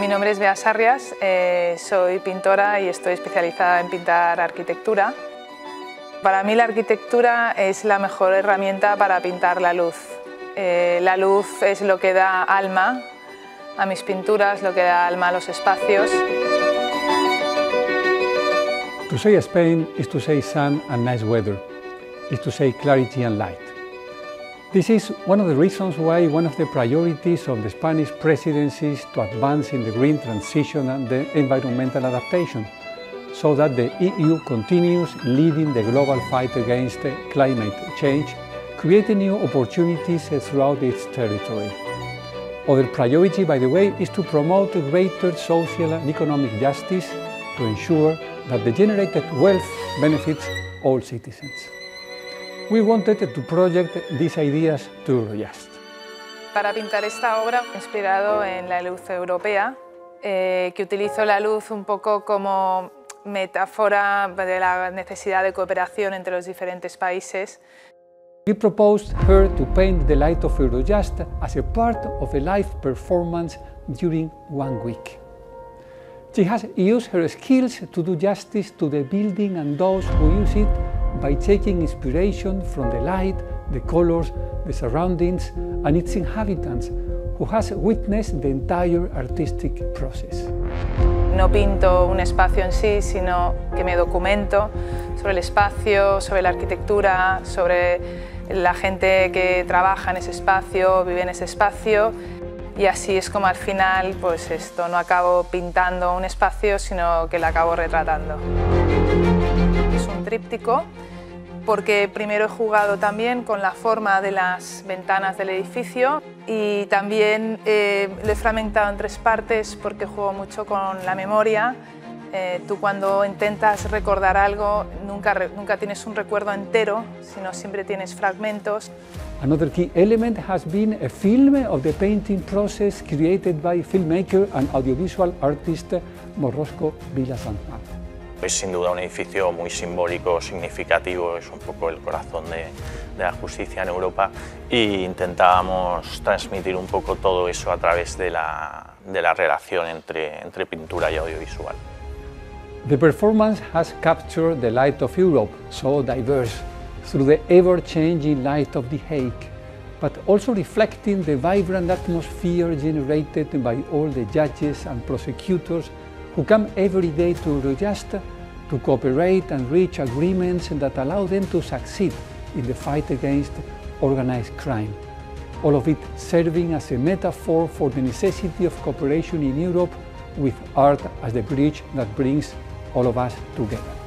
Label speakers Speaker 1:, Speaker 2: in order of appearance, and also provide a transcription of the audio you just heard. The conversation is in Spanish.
Speaker 1: Mi nombre es Bea Sarrias, eh, soy pintora y estoy especializada en pintar arquitectura. Para mí la arquitectura es la mejor herramienta para pintar la luz. Eh, la luz es lo que da alma a mis pinturas, lo que da alma a los espacios.
Speaker 2: To say Spain is to say sun and nice weather, is to say clarity and light. This is one of the reasons why one of the priorities of the Spanish presidency is to advance in the green transition and the environmental adaptation, so that the EU continues leading the global fight against climate change, creating new opportunities throughout its territory. Other priority, by the way, is to promote greater social and economic justice to ensure that the generated wealth benefits all citizens. We wanted to project these ideas to Eurojust.
Speaker 1: Para pintar esta obra, inspirado en la luz europea, eh, que utilizo la luz un poco como metáfora de la necesidad de cooperación entre los diferentes países.
Speaker 2: We proposed her to paint the light of Eurojust as a part of a live performance during one week. She has used her skills to do justice to the building and those who use it by taking inspiration from the light, the colors, the surroundings, and its inhabitants, who has witnessed the entire artistic process.
Speaker 1: No pinto un espacio en sí, sino que me documento sobre el espacio, sobre la arquitectura, sobre la gente que trabaja en ese espacio, vive en ese espacio y así es como al final pues esto no acabo pintando un espacio sino que lo acabo retratando. Es un tríptico porque primero he jugado también con la forma de las ventanas del edificio y también eh, lo he fragmentado en tres partes porque juego mucho con la memoria. Eh, tú cuando intentas recordar algo nunca, nunca tienes un recuerdo entero, sino siempre tienes fragmentos.
Speaker 2: Another key element has been a film of the painting process created by filmmaker and audiovisual artist Morrosco Villasanzar.
Speaker 3: Es sin duda un edificio muy simbólico, significativo, es un poco el corazón de, de, la justicia en Europa e intentábamos transmitir un poco todo eso a través de la, de la relación entre, entre pintura y audiovisual.
Speaker 2: The performance has captured the light of Europe, so diverse, through the ever-changing light of The Hague, but also reflecting the vibrant atmosphere generated by all the judges and prosecutors who come every day to Eurojust to cooperate and reach agreements that allow them to succeed in the fight against organized crime. All of it serving as a metaphor for the necessity of cooperation in Europe with art as the bridge that brings all of us together.